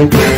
Thank you.